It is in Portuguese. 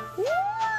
Uh!